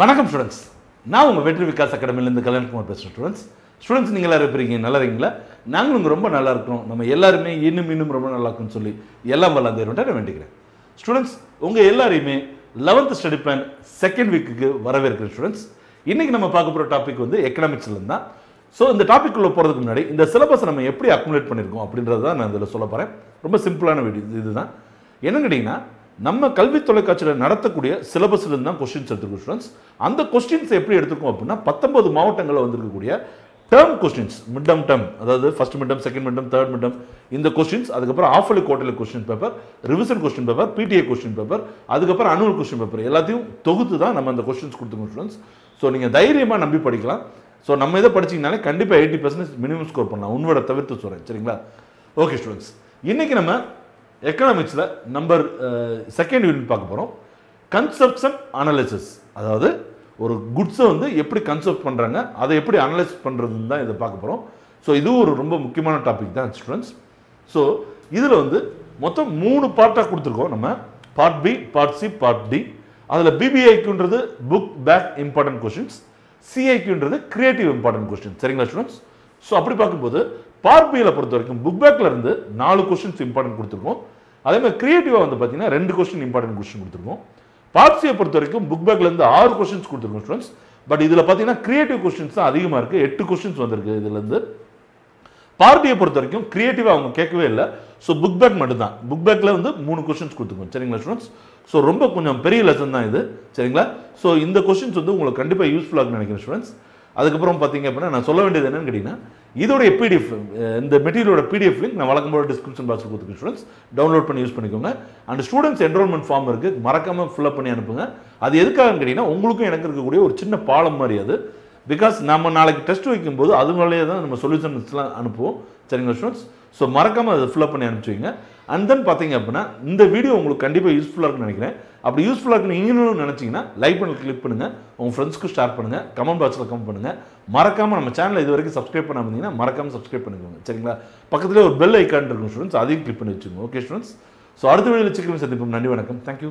வணக்கம் ஸ்டூடெண்ட்ஸ் நான் உங்கள் வெற்றி விகாஸ் அகாடமிலேருந்து கல்யாண்குமார் பேசுகிறேன் ஸ்டூடெண்ட்ஸ் ஸ்டூடெண்ட்ஸ் நீங்கள் எல்லோரும் இருப்பீங்க நல்லா இருக்கீங்களா? நாங்களும் ரொம்ப நல்லா இருக்கிறோம். நம்ம எல்லாருமே இன்னும் இன்னும் ரொம்ப நல்லா இருக்கும்னு சொல்லி எல்லாம் வல்ல தேர்வுட்டா நான் வேண்டிக்கிறேன். ஸ்டூடெண்ட்ஸ் உங்கள் எல்லாரையுமே லெவன்த் ஸ்டடி பிளான் செகண்ட் வீக்குக்கு வரவேற்கிறேன் ஸ்டூடெண்ட்ஸ் இன்றைக்கி நம்ம பார்க்க போகிற டாபிக் வந்து எக்கனாமிக்ஸ்லேருந்து தான் ஸோ இந்த டாபிக் உள்ள போகிறதுக்கு முன்னாடி இந்த சிலபஸ் நம்ம எப்படி அக்குமுலேட் பண்ணியிருக்கோம் அப்படின்றது தான் நான் இதில் சொல்ல போகிறேன் ரொம்ப சிம்பிளான வீடியோ இதுதான். என்ன கேட்டிங்கன்னா நம்ம கல்வி தொலைக்காட்சியில் நடத்தக்கூடிய சிலபஸ்லேருந்து தான் கொஸ்டின்ஸ் எடுத்துருக்கோம் ஸ்டூடெண்ட்ஸ் அந்த கொஸ்டின்ஸ் எப்படி எடுத்துருக்கோம் அப்படின்னா பத்தொன்பது மாவட்டங்களில் வந்திருக்கக்கூடிய டேர்ம் கொஸ்டின்ஸ் மிட்டம் டேர்ம் அதாவது first midterm second midterm third midterm இந்த கொஸ்டின்ஸ் அதுக்கப்புறம் half yearly quarterly question paper revision question paper PTA question paper அதுக்கப்புறம் அனுவல் கொஸ்டின் பேப்பர் எல்லாத்தையும் தொகுத்து தான் நம்ம அந்த கொஸ்டின்ஸ் கொடுத்துருக்கோம் ஸ்டூடெண்ட்ஸ் ஸோ நீங்கள் தைரியமாக நம்பி படிக்கலாம். ஸோ நம்ம இதை படிச்சீங்கனாலே கண்டிப்பாக எயிட்டி பர்சன்டேஜ் மினிமம் ஸ்கோர் பண்ணலாம். உண்மையோட தவிர்த்து சொல்கிறேன் சரிங்களா? ஓகே ஸ்டூடெண்ட்ஸ் இன்றைக்கி நம்ம எக்கனாமிக்ஸில் நம்பர் செகண்ட் யூனிட் பார்க்க போகிறோம் கன்செப்ஷன் அனாலிசிஸ் அதாவது ஒரு குட்ஸை வந்து எப்படி கன்செப்ட் பண்ணுறாங்க அதை எப்படி அனலைஸ் பண்ணுறதுன்னு தான் இதை பார்க்க போகிறோம் ஸோ இதுவும் ஒரு ரொம்ப முக்கியமான டாபிக் தான் ஸ்டூடெண்ட்ஸ் ஸோ இதில் வந்து மொத்தம் மூணு பார்ட்டாக கொடுத்துருக்கோம் நம்ம. Part B part C part D அதில் பிபிஐக்குன்றது புக் பேக் இம்பார்ட்டன்ட் கொஷின்ஸ் சிஐக்குன்றது கிரியேட்டிவ் இம்பார்ட்டன்ட் கொஸ்டின் சரிங்களா ஸ்டூடெண்ட்ஸ் ஸோ அப்படி பார்க்கும்போது பார்ட் பியில் பொறுத்த வரைக்கும் புக் பேக்கில் இருந்து நாலு கொஸ்டின்ஸ் இம்பார்ட்டன்ட் கொடுத்துருக்கோம். அதே மாதிரி கிரியேட்டிவாக வந்து பார்த்தீங்கன்னா ரெண்டு கொஸ்டின் இம்பார்ட்டன்ட் கொஸ்டின் கொடுத்துருக்கோம். பார்ட்ஸியை பொறுத்த வரைக்கும் புக் பேக்ல இருந்து ஆறு கொஸ்டின்ஸ் கொடுத்துருக்கோம் ஸ்டூடெண்ட்ஸ் பட் இதில் பார்த்தீங்கன்னா கிரியேட்டிவ் கொஸ்டின்ஸ் தான் அதிகமாக இருக்குது எட்டு கொஸ்டின்ஸ் வந்திருக்கு இதுலேருந்து பார்ட்டியை பொறுத்த வரைக்கும் கிரியேட்டிவாக அவங்க கேட்கவே இல்லை. ஸோ புக் பேக் மட்டும்தான். புக் பேக்கில் வந்து மூணு கொஸ்டின்ஸ் கொடுத்துருக்கோம். சரிங்களா ஸ்டூடெண்ட்ஸ் ஸோ ரொம்ப கொஞ்சம் பெரிய லெசன் தான் இது. சரிங்களா? ஸோ இந்த கொஸ்டின்ஸ் வந்து உங்களுக்கு கண்டிப்பாக யூஸ்ஃபுல்லாக நினைக்கிறேன் ஸ்டூடெண்ட்ஸ் அதுக்கப்புறம் பார்த்தீங்க அப்படின்னா நான் சொல்ல வேண்டியது என்னன்னு கேட்டிங்கன்னா இதோடைய பிடிஎஃப் இந்த மெட்டீரியலோட பிடிஎஃப் லிங்க் நான் வழக்கம் போல டிஸ்கிரிப்ஷன் பாக்ஸில் கொடுத்துருக்கேன் ஸ்டூடெண்ட்ஸ் டவுன்லோட் பண்ணி யூஸ் பண்ணிக்கோங்க. அண்ட் ஸ்டூடெண்ட்ஸ் என்ரோல்மெண்ட் ஃபார்ம் இருக்குது மறக்காமல் ஃபில்அப் பண்ணி அனுப்புங்க. அது எதுக்காகன்னு கேட்டிங்கன்னா உங்களுக்கும் எனக்கு இருக்கக்கூடிய ஒரு சின்ன பாலம் மாதிரி அது. பிகாஸ் நம்ம நாளைக்கு டெஸ்ட் வைக்கும்போது அதுனாலே தான் நம்ம சொல்யூஷன்ஸ்லாம் அனுப்புவோம். சரிங்களா ஸ்டூடெண்ட்ஸ் ஸோ மறக்காமல் அதை ஃபில்அப் பண்ணி அனுப்பிச்சி வைங்க. அண்ட் தென் பார்த்தீங்க அப்படின்னா இந்த வீடியோ உங்களுக்கு கண்டிப்பாக யூஸ்ஃபுல்லாக இருக்குன்னு நினைக்கிறேன். அப்படி யூஸ்ஃபுல்லாக இருக்குன்னு நீங்களும் நினச்சிங்கன்னா லைக் பண்ணி கிளிக் பண்ணுங்கள் உங்கள் ஃப்ரெண்ட்ஸ்க்கு ஷேர் பண்ணுங்கள் கமெண்ட் பாக்ஸில் கமெண்ட் பண்ணுங்கள் மறக்காமல் நம்ம சேனலை இது வரைக்கும் சப்ஸ்கிரைப் பண்ண வந்தீங்கன்னா மறக்காமல் சப்ஸ்கிரைப் பண்ணிக்கோங்க. சரிங்களா? பக்கத்துலேயே ஒரு பெல் ஐக்கான் இருக்கும் ஸ்டூடெண்ட்ஸ் அதையும் கிளிக் பண்ணி வச்சுக்கோங்க. ஓகே ஸ்டூடெண்ட்ஸ் ஸோ அடுத்த வீடியோவில் சீக்கிரம் சந்திப்போம். நன்றி வணக்கம். தேங்க்யூ